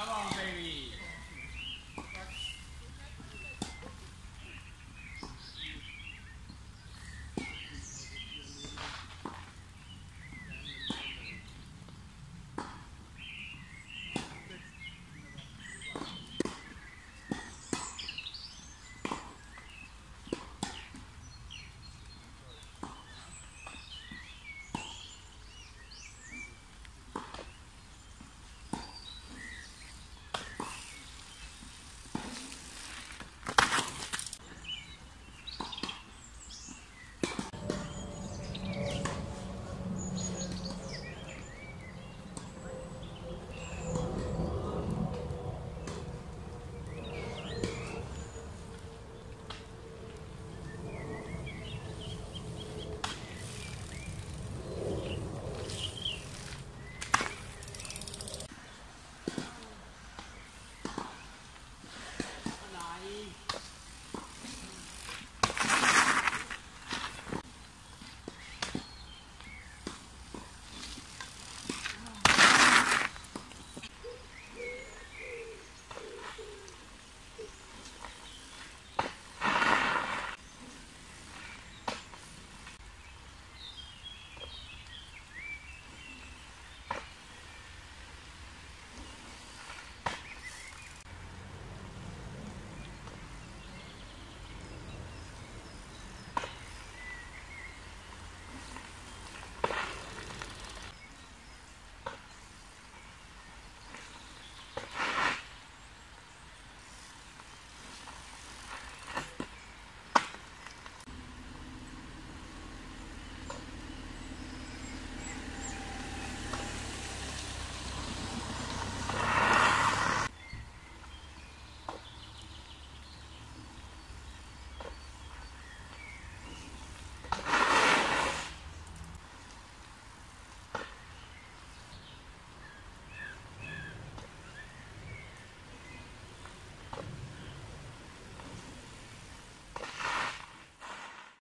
Come on,